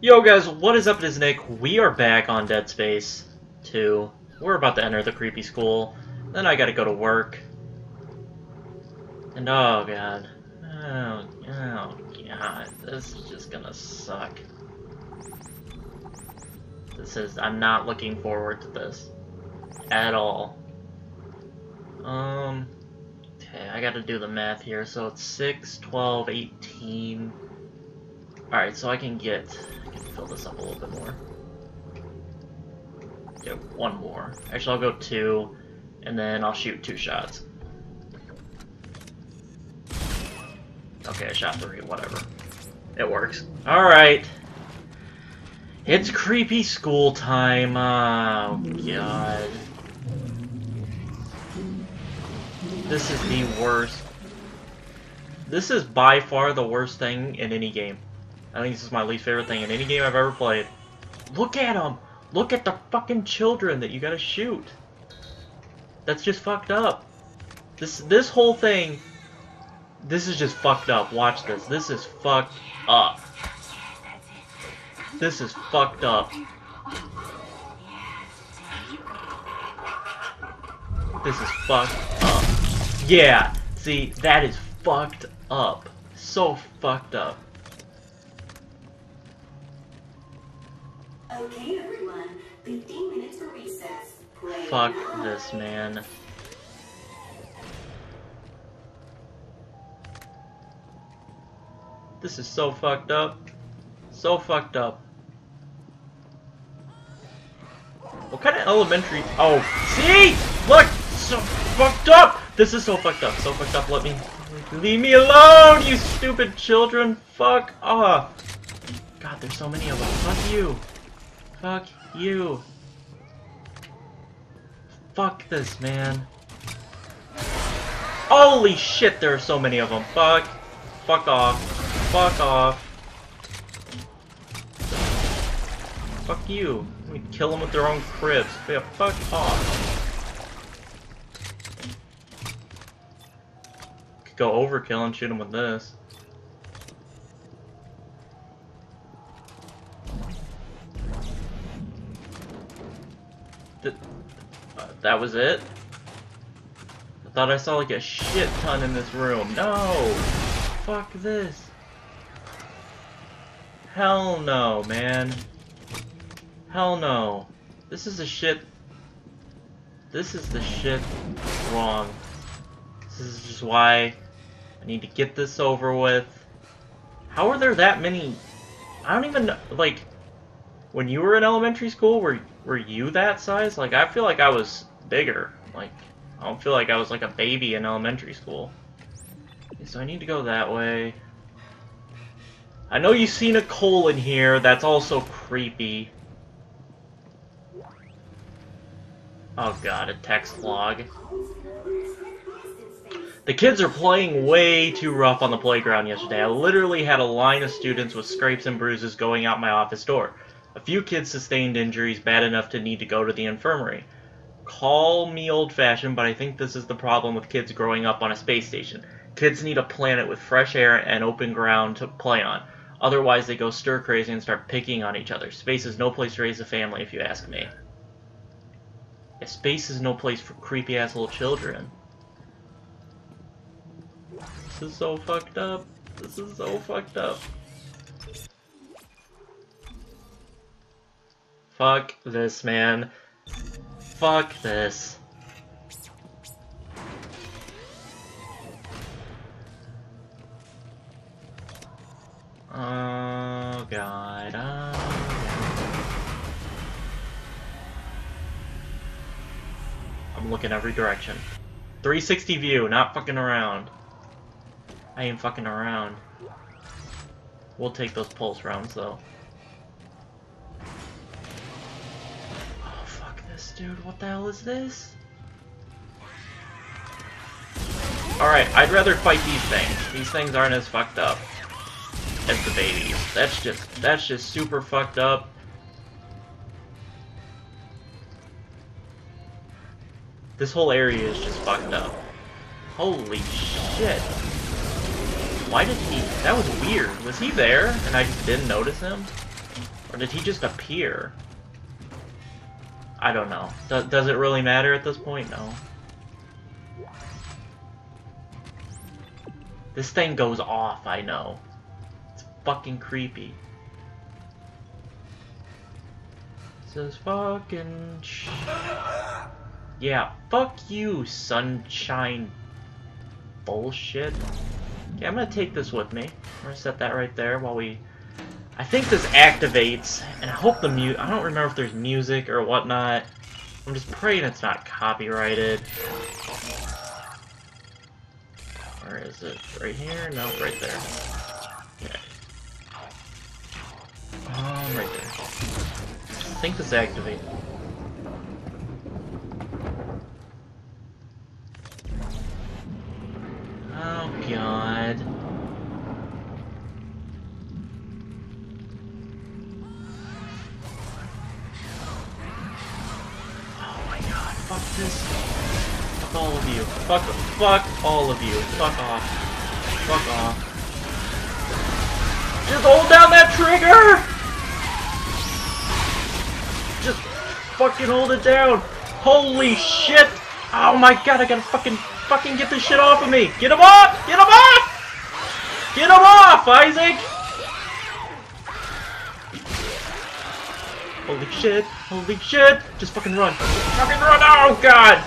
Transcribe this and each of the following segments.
Yo guys, what is up? It is Nick. We are back on Dead Space 2. We're about to enter the creepy school. Then I gotta go to work. And oh god. Oh, oh god. This is just gonna suck. This is... I'm not looking forward to this. At all. Um... Okay, I gotta do the math here. So it's 6, 12, 18... Alright, so I can get... I can fill this up a little bit more. Get one more. Actually, I'll go two, and then I'll shoot two shots. Okay, I shot three, whatever. It works. Alright. It's creepy school time. Oh, God. This is the worst. This is by far the worst thing in any game. I think this is my least favorite thing in any game I've ever played. Look at them! Look at the fucking children that you gotta shoot! That's just fucked up. This this whole thing, this is just fucked up. Watch this. This is fucked up. This is fucked up. This is fucked up. Yeah, see, that is fucked up. So fucked up. Okay, everyone. 15 minutes for recess. Play Fuck now. this, man. This is so fucked up. So fucked up. What kind of elementary... Oh, see? Look! So fucked up! This is so fucked up. So fucked up. Let me... Leave me alone, you stupid children! Fuck off! God, there's so many of them. Fuck you! Fuck you! Fuck this, man. Holy shit, there are so many of them. Fuck. Fuck off. Fuck off. Fuck you. We kill them with their own cribs. Yeah, fuck off. Could go overkill and shoot them with this. That was it? I thought I saw like a shit ton in this room. No! Fuck this. Hell no, man. Hell no. This is the shit. This is the shit wrong. This is just why I need to get this over with. How are there that many? I don't even know. Like, when you were in elementary school, were were you that size? Like, I feel like I was bigger. Like, I don't feel like I was like a baby in elementary school. Okay, so I need to go that way. I know you've seen a coal in here. That's also creepy. Oh god, a text log. The kids are playing way too rough on the playground yesterday. I literally had a line of students with scrapes and bruises going out my office door. A few kids sustained injuries bad enough to need to go to the infirmary. Call me old-fashioned, but I think this is the problem with kids growing up on a space station. Kids need a planet with fresh air and open ground to play on. Otherwise, they go stir-crazy and start picking on each other. Space is no place to raise a family, if you ask me. Yeah, space is no place for creepy-ass little children. This is so fucked up. This is so fucked up. Fuck this, man. Fuck this. Oh god. Oh, I'm looking every direction. 360 view, not fucking around. I ain't fucking around. We'll take those pulse rounds though. Dude, what the hell is this? Alright, I'd rather fight these things. These things aren't as fucked up as the babies. That's just that's just super fucked up. This whole area is just fucked up. Holy shit. Why did he... That was weird. Was he there and I just didn't notice him? Or did he just appear? I don't know. Do does it really matter at this point? No. This thing goes off, I know. It's fucking creepy. This is fucking Yeah, fuck you, sunshine bullshit. Okay, I'm gonna take this with me. I'm gonna set that right there while we... I think this activates, and I hope the mute. I don't remember if there's music or whatnot. I'm just praying it's not copyrighted. Where is it? Right here? No, right there. Okay. Um, right there. I think this activates. Oh god. Oh my god, fuck this. Fuck all of you. Fuck, fuck all of you. Fuck off. Fuck off. Just hold down that trigger! Just fucking hold it down. Holy shit! Oh my god, I gotta fucking, fucking get this shit off of me! Get him off! Get him off! Get him off, Isaac! Holy shit, holy shit! Just fucking run. Fucking run! Oh god!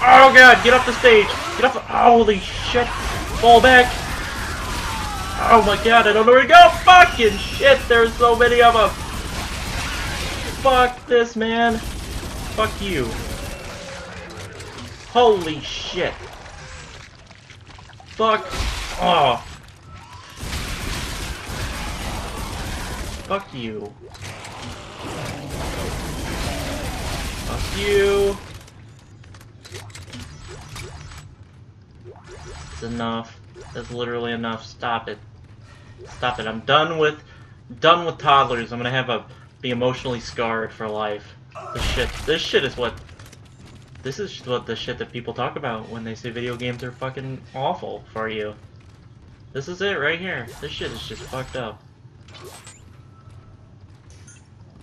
Oh god, get off the stage! Get off the- Holy shit! Fall back! Oh my god, I don't know where to go! Fucking shit, there's so many of them! Fuck this, man! Fuck you. Holy shit. Fuck. Oh. Fuck you. Fuck you. Enough. That's literally enough. Stop it. Stop it. I'm done with done with toddlers. I'm gonna have a be emotionally scarred for life. This shit this shit is what this is what the shit that people talk about when they say video games are fucking awful for you. This is it right here. This shit is just fucked up.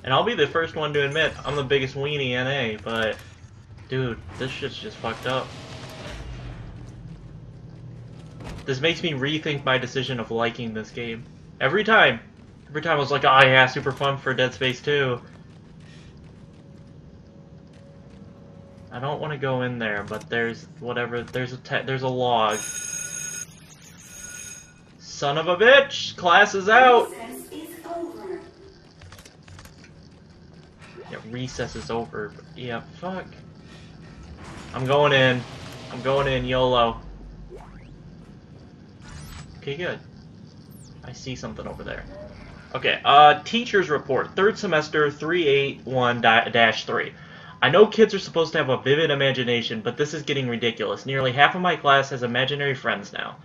And I'll be the first one to admit I'm the biggest weenie NA, but dude, this shit's just fucked up. This makes me rethink my decision of liking this game. Every time. Every time I was like, oh yeah, super fun for Dead Space 2. I don't want to go in there, but there's whatever, there's a there's a log. Son of a bitch! Class is out! Recess is over. Yeah, recess is over. Yeah, fuck. I'm going in. I'm going in, YOLO. Okay, good. I see something over there. Okay, uh, teacher's report. Third semester 381-3. I know kids are supposed to have a vivid imagination, but this is getting ridiculous. Nearly half of my class has imaginary friends now.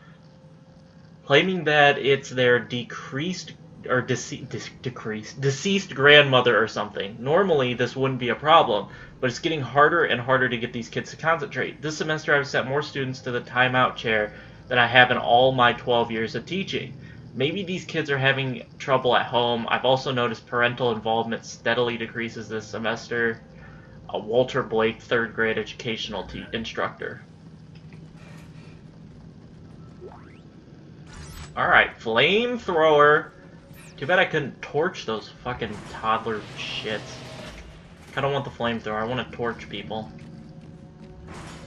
Claiming that it's their decreased or dece- de- decreased deceased grandmother or something. Normally this wouldn't be a problem, but it's getting harder and harder to get these kids to concentrate. This semester I've sent more students to the timeout chair than I have in all my 12 years of teaching. Maybe these kids are having trouble at home. I've also noticed parental involvement steadily decreases this semester. A Walter Blake third grade educational instructor. Alright, flamethrower. Too bad I couldn't torch those fucking toddler shits. I don't want the flamethrower, I want to torch people.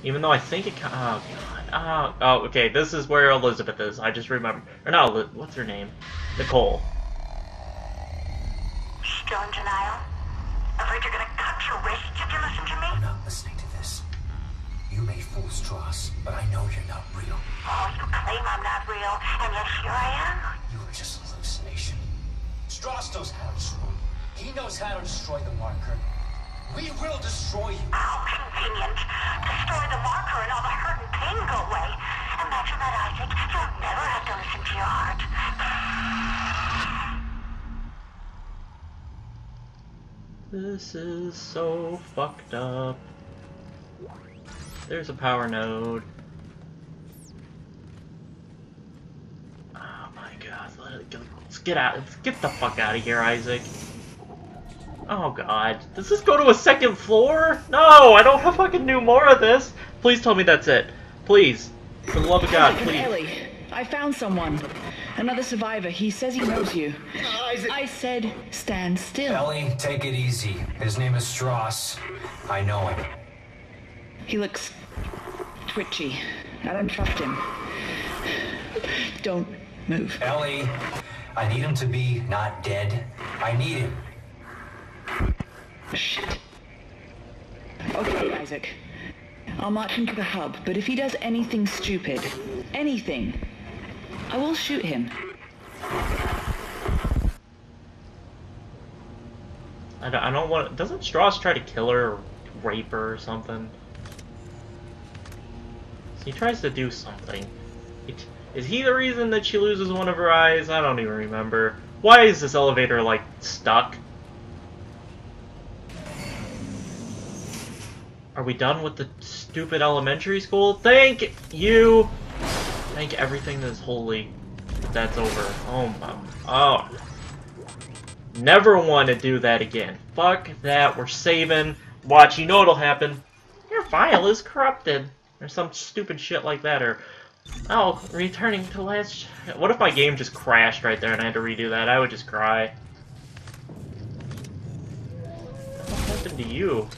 Even though I think it oh god. Oh, oh, okay, this is where Elizabeth is. I just remember. Or not, Eli- what's her name? Nicole. Still in denial? Afraid you're gonna cut your wrists if you listen to me? I'm not listening to this. You may fool Strauss, but I know you're not real. Oh, you claim I'm not real, and yet here I am. You are just a hallucination. Strauss knows how to destroy you. He knows how to destroy the marker. We will destroy you. How convenient. Destroy the marker and all the hurt and pain go away. Imagine that, Isaac. You'll never have to listen to your heart. This is so fucked up. There's a power node. Oh my god. Let's get out. Let's get the fuck out of here, Isaac. Oh god. Does this go to a second floor? No, I don't have fucking do more of this. Please tell me that's it. Please. For the love of God, Isaac please. Ellie, I found someone. Another survivor. He says he knows you. Isaac. I said stand still. Ellie, take it easy. His name is Strauss. I know him. He looks twitchy. I don't trust him. Don't move. Ellie, I need him to be not dead. I need him. Shit. Okay, Isaac. I'll march him to the hub, but if he does anything stupid, anything, I will shoot him. I don't, I don't want. Doesn't Strauss try to kill her or rape her or something? He tries to do something. Is he the reason that she loses one of her eyes? I don't even remember. Why is this elevator like stuck? Are we done with the stupid elementary school? Thank you! Thank everything that's holy. That's over. Oh my. Oh. Never want to do that again. Fuck that. We're saving. Watch, you know what'll happen. Your file is corrupted. Or some stupid shit like that. Or, oh, returning to last. What if my game just crashed right there and I had to redo that? I would just cry. What happened to you?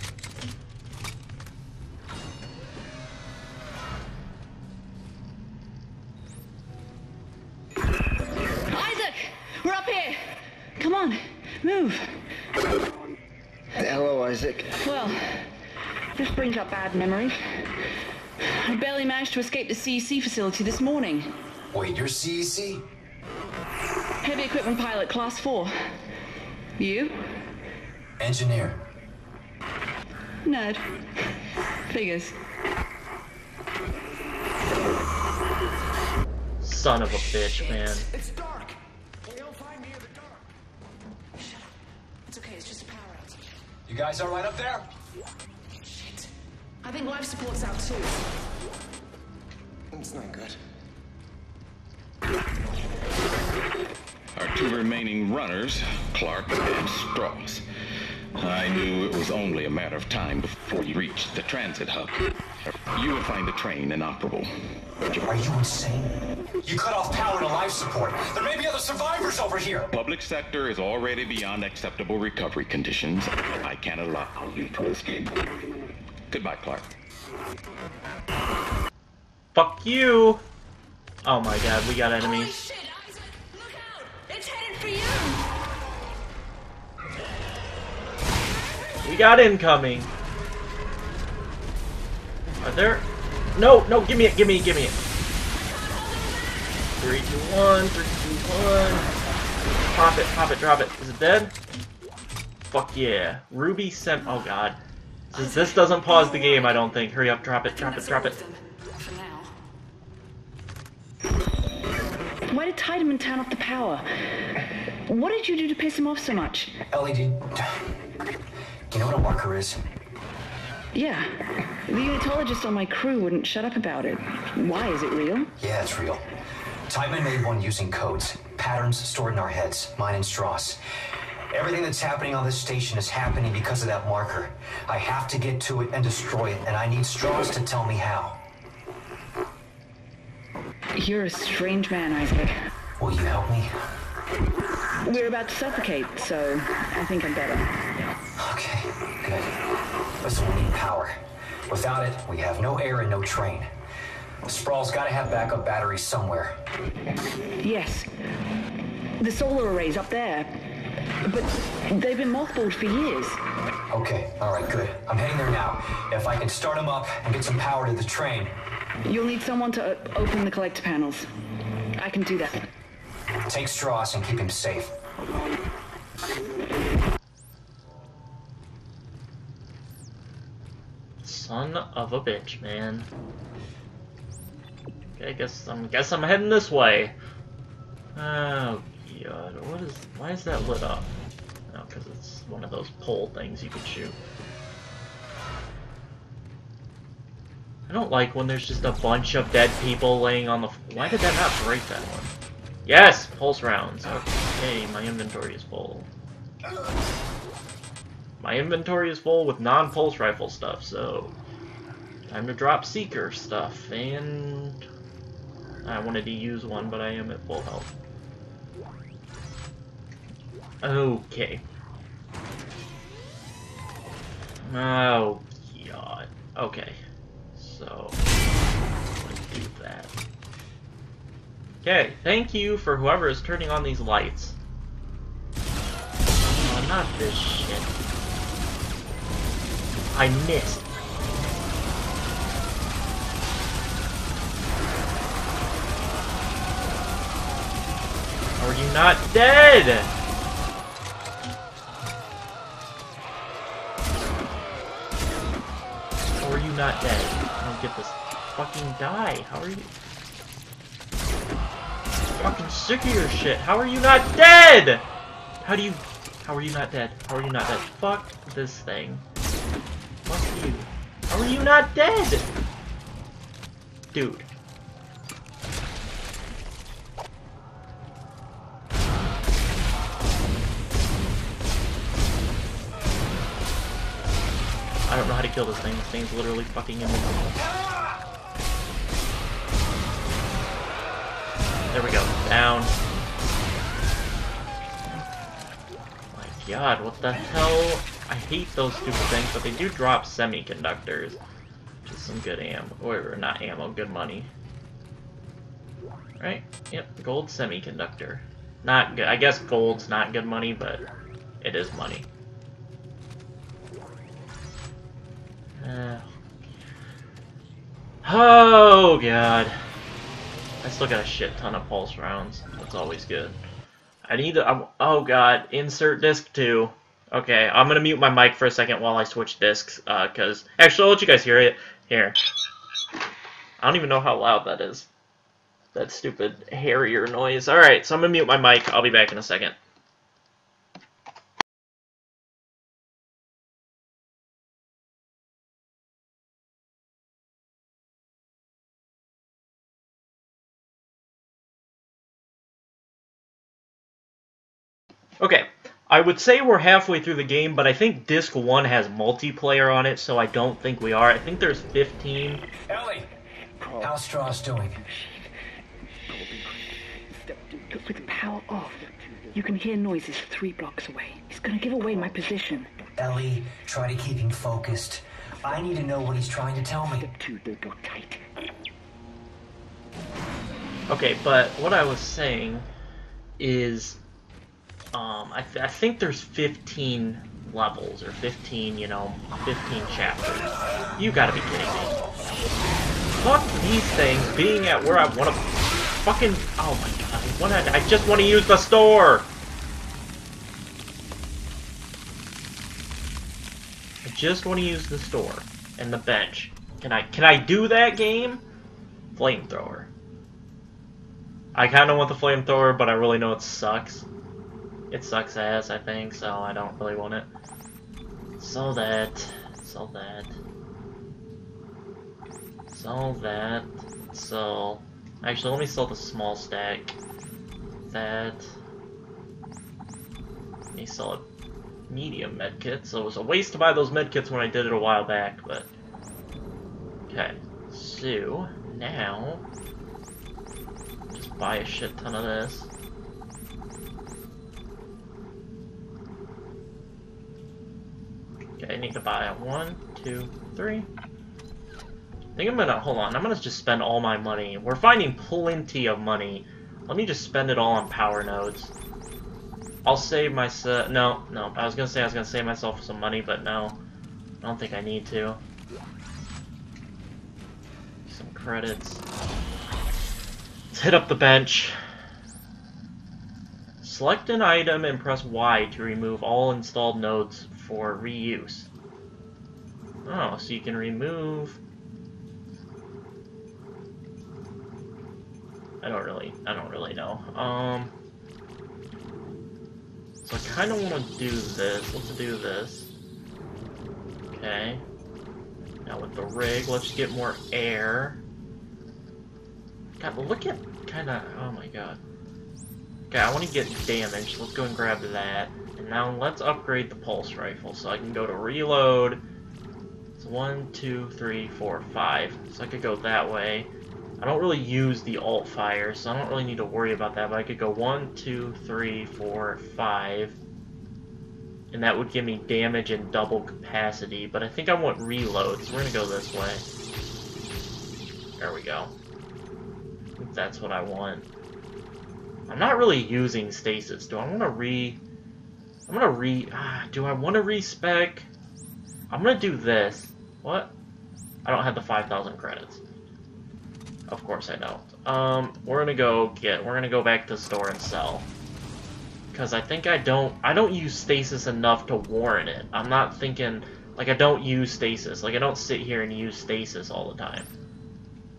Brings up bad memories. I barely managed to escape the CEC facility this morning. Wait, you're CEC? Heavy equipment pilot, class 4. You? Engineer. Nerd. Figures. Son of a bitch, man. It's dark. They'll find me in the dark. It's okay, it's just a power outage. You guys all right up there? Shit. I think life support's out too. It's not good. Our two remaining runners, Clarke and Strauss. I knew it was only a matter of time before you reached the transit hub. You will find the train inoperable. Are you insane? You cut off power to life support. There may be other survivors over here. Public sector is already beyond acceptable recovery conditions. I can't allow you to escape. Goodbye, Clarke. Fuck you! Oh my god, we got Holy enemies. shit, Isaac! Look out! It's headed for you! We got incoming. Are there? No, no, give me it, give me it, give me it. Three, two, one, three, two, one. Pop it, pop it, drop it. Is it dead? Fuck yeah. Ruby sent. Oh god. This, this doesn't pause the game, I don't think. Hurry up, drop it, drop it, drop it. of them, For now. Why did Tiedemann turn off the power? What did you do to piss him off so much? Ellie, do you, do you know what a marker is? Yeah. The unitologist on my crew wouldn't shut up about it. Why? Is it real? Yeah, it's real. Tiedemann made one using codes, patterns stored in our heads, mine and Strauss. Everything that's happening on this station is happening because of that marker. I have to get to it and destroy it, and I need Strauss to tell me how. You're a strange man, Isaac. Will you help me? We're about to suffocate, so I think I'm better. Okay, good. Listen, we need power. Without it, we have no air and no train. Sprawl's gotta have backup batteries somewhere. Yes. The solar array's up there. But they've been mothballed for years. Okay, alright, good. I'm heading there now. If I can start them up and get some power to the train, You'll need someone to open the collector panels. I can do that. take Strauss and keep him safe. Son of a bitch, man. Okay, I guess I'm guess I'm heading this way. Oh god, what is why is that lit up? Oh, because it's one of those pole things you can shoot. I don't like when there's just a bunch of dead people laying on the. Why did that not break that one? Yes! Pulse rounds. Okay, my inventory is full. My inventory is full with non-pulse rifle stuff, so... Time to drop Seeker stuff, and... I wanted to use one, but I am at full health. Okay. Oh, God. Okay. So, let's do that. Okay, thank you for whoever is turning on these lights. Oh, not this shit. I missed. Are you not dead? Not dead? I don't get this. Fucking die. How are you? fucking sick of your shit. How are you not dead? How do you... How are you not dead? How are you not dead? Fuck this thing. Fuck you. How are you not dead? Dude. Kill this thing. This thing's literally fucking invisible. There we go. Down. My god, what the hell? I hate those stupid things, but they do drop semiconductors. Just some good ammo. Or, not ammo, good money. Right? Yep, gold semiconductor. Not good. I guess gold's not good money, but it is money. Uh, oh, God. I still got a shit ton of pulse rounds. That's always good. I need to... I'm, oh, God. Insert disc 2. Okay, I'm gonna mute my mic for a second while I switch discs, because... Uh, actually, I'll let you guys hear it. Here. I don't even know how loud that is. That stupid Harrier noise. Alright, so I'm gonna mute my mic. I'll be back in a second. Okay, I would say we're halfway through the game, but I think Disc 1 has multiplayer on it, so I don't think we are. I think there's 15. Ellie! How's Strauss doing? With power off, you can hear noises three blocks away. He's gonna give away my position. Ellie, try to keep him focused. I need to know what he's trying to tell me. Two, they go tight. Okay, but what I was saying is um, I, th I, think there's 15 levels, or 15, you know, 15 chapters. You gotta be kidding me. Fuck these things being at where I want to fucking... Oh my god, I, wanna, I just want to use the store! I just want to use the store and the bench. Can I, can I do that game? Flamethrower. I kind of want the flamethrower, but I really know it sucks. It sucks ass, I think, so I don't really want it. So that, so that, so that, so, actually let me sell the small stack, that, let me sell a medium medkit, so it was a waste to buy those medkits when I did it a while back, but, okay, so, now, just buy a shit ton of this. Okay, I need to buy one, two, three. I think I'm gonna, hold on, I'm gonna just spend all my money. We're finding plenty of money. Let me just spend it all on power nodes. I'll save myself, no, no, I was gonna say I was gonna save myself some money, but no. I don't think I need to. Some credits. Let's hit up the bench. Select an item and press Y to remove all installed nodes for reuse. Oh, so you can remove... I don't really, I don't really know. Um, so I kind of want to do this. Let's do this. Okay. Now with the rig, let's get more air. God, look at kind of, oh my god. Okay, I want to get damage. Let's go and grab that. And now let's upgrade the pulse rifle so I can go to reload. So one, two, three, four, five. So I could go that way. I don't really use the alt fire, so I don't really need to worry about that, but I could go one, two, three, four, five. And that would give me damage and double capacity, but I think I want reload, so we're gonna go this way. There we go. That's what I want. I'm not really using stasis. Do I want to re... I'm gonna re... Ah, do I want to respec? I'm gonna do this. What? I don't have the 5,000 credits. Of course I don't. Um, we're gonna go get... We're gonna go back to the store and sell. Because I think I don't... I don't use stasis enough to warrant it. I'm not thinking... Like, I don't use stasis. Like, I don't sit here and use stasis all the time.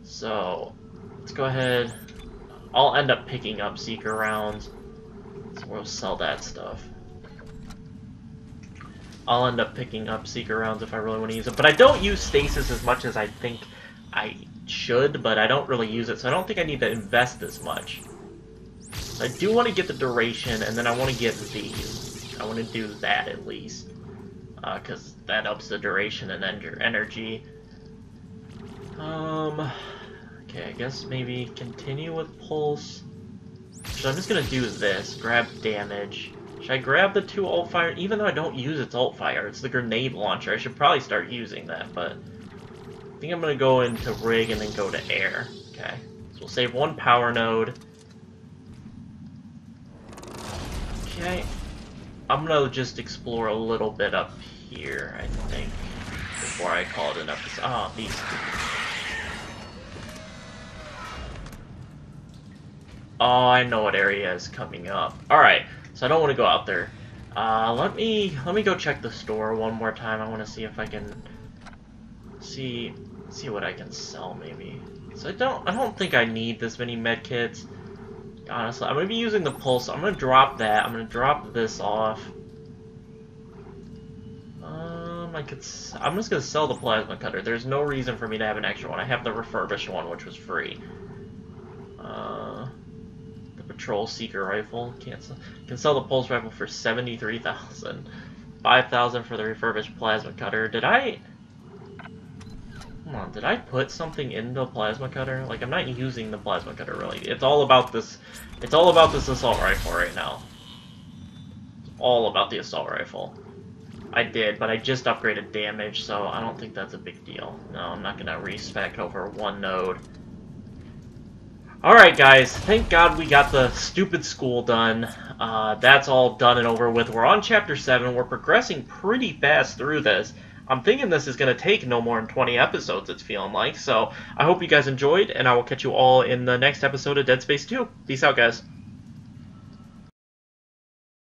So, let's go ahead. I'll end up picking up Seeker rounds. So we'll sell that stuff. I'll end up picking up Seeker rounds if I really want to use it. But I don't use Stasis as much as I think I should, but I don't really use it, so I don't think I need to invest as much. I do want to get the duration, and then I want to get these. I want to do that at least. Because uh, that ups the duration and then your energy. Um, okay, I guess maybe continue with pulse. So I'm just gonna do this, grab damage. Should I grab the two alt fire? Even though I don't use its alt fire, it's the grenade launcher. I should probably start using that, but I think I'm gonna go into rig and then go to air. Okay, so we'll save one power node. Okay, I'm gonna just explore a little bit up here, I think, before I call it an episode. Oh, these Oh, I know what area is coming up. Alright, so I don't want to go out there. Uh, let me let me go check the store one more time. I want to see if I can see see what I can sell maybe. So I don't I don't think I need this many medkits. Honestly, I'm gonna be using the pulse. I'm gonna drop that. I'm gonna drop this off. Um, I could. I'm just gonna sell the plasma cutter. There's no reason for me to have an extra one. I have the refurbished one, which was free. The patrol seeker rifle can't sell. Can sell the pulse rifle for seventy-three thousand. Five thousand for the refurbished plasma cutter. Did I? Come on, did I put something in the plasma cutter? Like, I'm not using the plasma cutter, really. It's all about this... It's all about this assault rifle right now. It's all about the assault rifle. I did, but I just upgraded damage, so I don't think that's a big deal. No, I'm not gonna respec over one node. Alright guys, thank god we got the stupid school done. Uh, that's all done and over with. We're on chapter 7, we're progressing pretty fast through this. I'm thinking this is going to take no more than 20 episodes, it's feeling like. So I hope you guys enjoyed, and I will catch you all in the next episode of Dead Space 2. Peace out, guys.